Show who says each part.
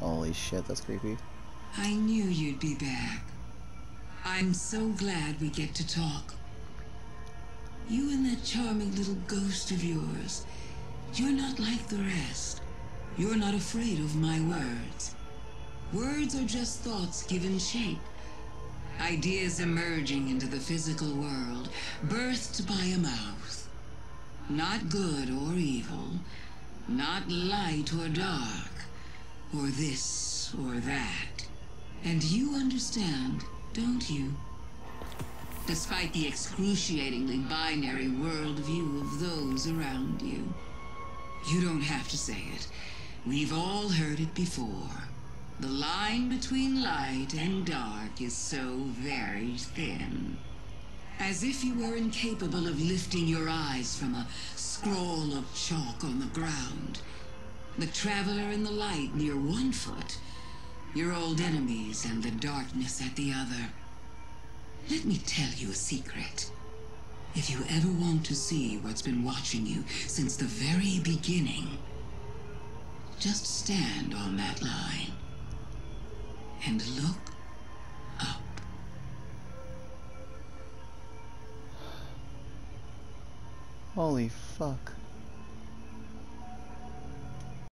Speaker 1: Holy shit, that's creepy.
Speaker 2: I knew you'd be back. I'm so glad we get to talk. You and that charming little ghost of yours, you're not like the rest. You're not afraid of my words. Words are just thoughts given shape. Ideas emerging into the physical world, birthed by a mouth. Not good or evil, not light or dark, or this or that. And you understand, don't you? Despite the excruciatingly binary worldview of those around you. You don't have to say it. We've all heard it before. The line between light and dark is so very thin. As if you were incapable of lifting your eyes from a scroll of chalk on the ground. The traveler in the light near one foot, your old enemies and the darkness at the other. Let me tell you a secret. If you ever want to see what's been watching you since the very beginning, just stand on that line and look up.
Speaker 1: Holy fuck.